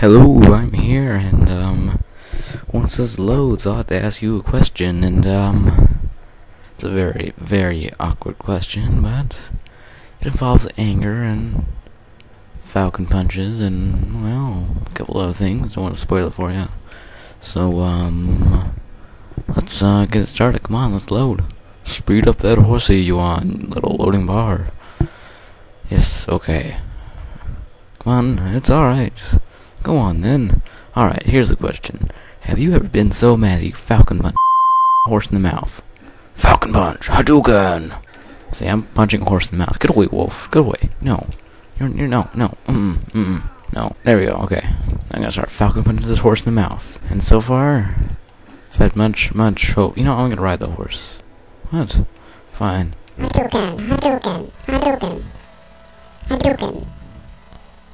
Hello, I'm here, and, um, once this loads, I'll have to ask you a question, and, um, it's a very, very awkward question, but it involves anger and falcon punches and, well, a couple other things. I don't want to spoil it for you. So, um, let's, uh, get it started. Come on, let's load. Speed up that horsey you on, little loading bar. Yes, okay. Come on, it's alright. Go on then. Alright, here's the question. Have you ever been so mad you falcon punch horse in the mouth? Falcon punch, Hadouken! See, I'm punching a horse in the mouth. Get away, wolf. Get away. No. You're, you're, no, no. Mm, mm, no. There we go. Okay. I'm gonna start falcon punching this horse in the mouth. And so far, I've had much, much hope. You know, I'm gonna ride the horse. What? Fine. Hadouken, Hadouken, Hadouken, Hadouken,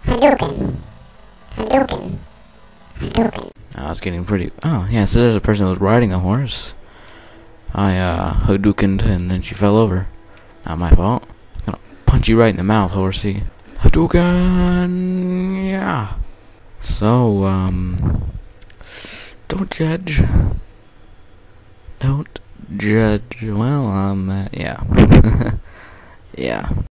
Hadouken, Hadouken, Hadouken. Oh, it's getting pretty. Oh, yeah, so there's a person who was riding a horse. I, uh, Hadoukened and then she fell over. Not my fault. I'm gonna punch you right in the mouth, horsey. Hadouken! Yeah. So, um. Don't judge. Don't judge. Well, um, uh, yeah. yeah.